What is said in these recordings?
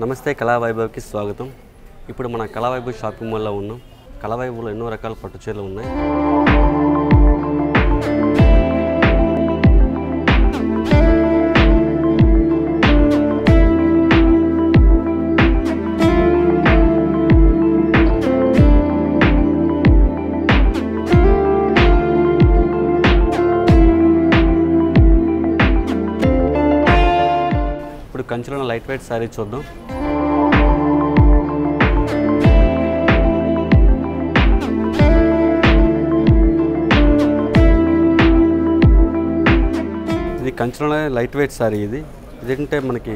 నమస్తే కళావైభవ్కి స్వాగతం. ఇప్పుడు మన కళావైభవ్ షాపింగ్ మాల్లో ఉన్నాం. కళావైభవ్లో ఎన్నో రకాల పట్టు చీరలు ఉన్నాయి. ఇప్పుడు కంచిలో లైట్ వెయిట్ శారీ చూద్దాం. కంచులోనే లైట్ వెయిట్ శారీ ఇది. ఇదేంటే మనకి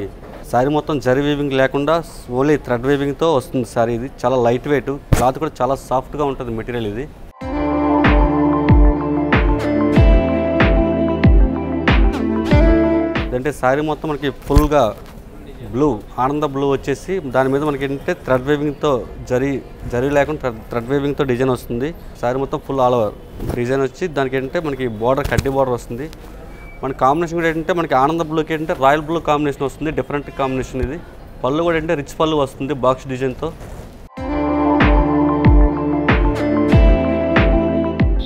శారీ మొత్తం జరీ వీవింగ్ లేకుండా ఓన్లీ థ్రెడ్ వీవింగ్తో వస్తుంది శారీ ఇది. చాలా లైట్ వెయిట్. క్లాత్ కూడా చాలా సాఫ్ట్గా ఉంటుంది మెటీరియల్ ఇది. అంటే శారీ మొత్తం మనకి ఫుల్గా బ్లూ ఆనంద బ్లూ వచ్చేసి దాని మీద మనకి ఏంటంటే థ్రెడ్ వేవింగ్తో జరీ జరి లేకుండా థ్రెడ్ వేవింగ్తో డిజైన్ వస్తుంది. శారీ మొత్తం ఫుల్ ఆల్ ఓవర్ డిజైన్ వచ్చి దానికి ఏంటంటే మనకి బార్డర్ కడ్డీ బార్డర్ వస్తుంది. మన కాంబినేషన్ కూడా ఏంటంటే మనకి ఆనంద బ్లూకి ఏంటంటే రాయల్ బ్లూ కాంబినేషన్ వస్తుంది డిఫరెంట్ కాంబినేషన్ ఇది. పళ్ళు కూడా ఏంటంటే రిచ్ పళ్ళు వస్తుంది బాక్స్ డిజైన్తో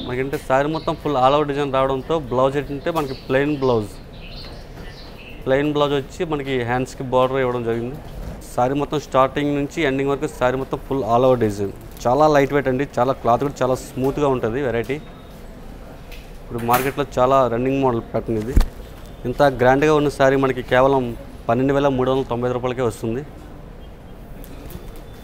మనకంటే శారీ మొత్తం ఫుల్ ఆల్ ఓవర్ డిజైన్ రావడంతో బ్లౌజ్ ఏంటంటే మనకి ప్లెయిన్ బ్లౌజ్ ప్లెయిన్ బ్లౌజ్ వచ్చి మనకి హ్యాండ్స్కి బార్డర్ ఇవ్వడం జరిగింది. శారీ మొత్తం స్టార్టింగ్ నుంచి ఎండింగ్ వరకు శారీ మొత్తం ఫుల్ ఆల్ ఓవర్ డిజైన్ చాలా లైట్ వెయిట్ అండి చాలా క్లాత్ కూడా చాలా స్మూత్గా ఉంటుంది వెరైటీ ఇప్పుడు మార్కెట్లో చాలా రన్నింగ్ మోడల్ ప్యాటర్న్ ఇది. ఇంత గ్రాండ్గా ఉన్న శారీ మనకి కేవలం పన్నెండు వేల మూడు వందల తొంభై ఐదు రూపాయలకే వస్తుంది.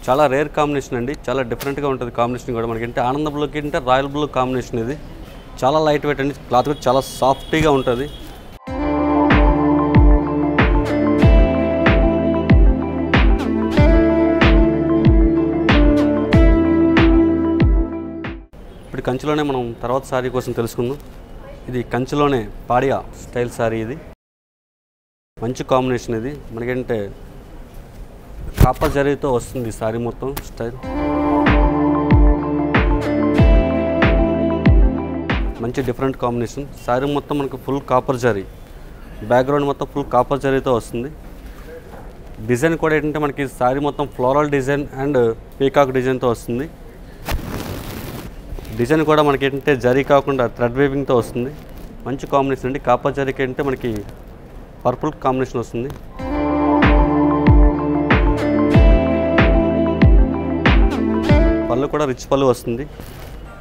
చాలా రేర్ కాంబినేషన్ అండి. చాలా డిఫరెంట్గా ఉంటుంది కాంబినేషన్ కూడా మనకి. అంటే ఆనంద బ్లూకి అంటే రాయల్ బ్లూ కాంబినేషన్ ఇది. చాలా లైట్ వెయిట్ అండి. క్లాత్ కూడా చాలా సాఫ్టీగా ఉంటుంది. ఇప్పుడు కంచిలోనే మనం తర్వాత శారీ కోసం తెలుసుకుందాం. ఇది కంచిలోనే పాడియా స్టైల్ శారీ ఇది. మంచి కాంబినేషన్ ఇది. మనకంటే కాపర్ జరీతో వస్తుంది శారీ మొత్తం స్టైల్. మంచి డిఫరెంట్ కాంబినేషన్. శారీ మొత్తం మనకు ఫుల్ కాపర్ జరీ. బ్యాక్గ్రౌండ్ మొత్తం ఫుల్ కాపర్ జరీతో వస్తుంది. డిజైన్ కూడా ఏంటంటే మనకి శారీ మొత్తం ఫ్లోరల్ డిజైన్ అండ్ పీకాక్ డిజైన్తో వస్తుంది. డిజైన్ కూడా మనకి ఏంటంటే జరీ కాకుండా థ్రెడ్ వేవింగ్తో వస్తుంది. మంచి కాంబినేషన్ అండి. కాపర్ జరీకి ఏంటంటే మనకి పర్పుల్ కాంబినేషన్ వస్తుంది. పళ్ళు కూడా రిచ్ పళ్ళు వస్తుంది.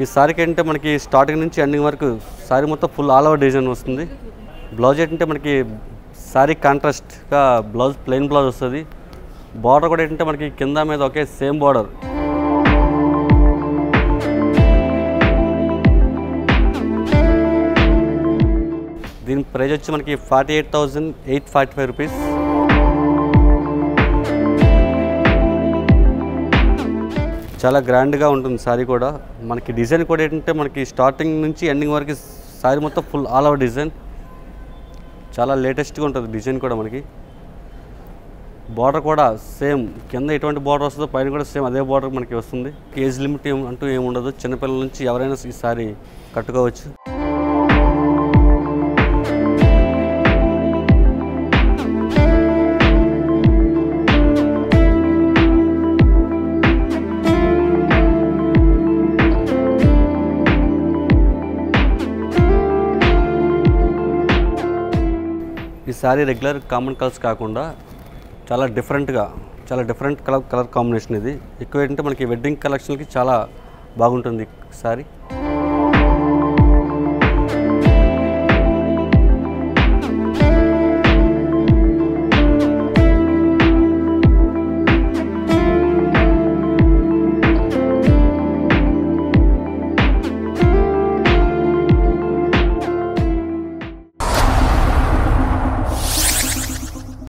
ఈ సారీకి ఏంటంటే మనకి స్టార్టింగ్ నుంచి ఎండింగ్ వరకు సారీ మొత్తం ఫుల్ ఆల్ ఓవర్ డిజైన్ వస్తుంది. బ్లౌజ్ ఏంటంటే మనకి సారీ కాంట్రాస్ట్గా బ్లౌజ్ ప్లెయిన్ బ్లౌజ్ వస్తుంది. బార్డర్ కూడా ఏంటంటే మనకి కింద మీద ఒకే సేమ్ బార్డర్. ప్రైజ్ వచ్చి మనకి forty eight thousand eight forty five rupees. చాలా గ్రాండ్గా ఉంటుంది శారీ కూడా. మనకి డిజైన్ కూడా ఏంటంటే మనకి స్టార్టింగ్ నుంచి ఎండింగ్ వరకు శారీ మొత్తం ఫుల్ ఆల్ ఓవర్ డిజైన్. చాలా లేటెస్ట్గా ఉంటుంది డిజైన్ కూడా మనకి. బార్డర్ కూడా సేమ్ కింద ఎటువంటి బార్డర్ వస్తుందో పైన కూడా సేమ్ అదే బార్డర్ మనకి వస్తుంది. ఏజ్ లిమిట్ ఏం అంటూ ఏమి ఉండదు. చిన్నపిల్లల నుంచి ఎవరైనా ఈ సారీ కట్టుకోవచ్చు. ఈ రెగ్యులర్ కామన్ కలర్స్ కాకుండా చాలా డిఫరెంట్గా చాలా డిఫరెంట్ కలర్ కలర్ కాంబినేషన్ ఇది. ఎక్కువ ఏంటంటే మనకి వెడ్డింగ్ కలెక్షన్కి చాలా బాగుంటుంది సారీ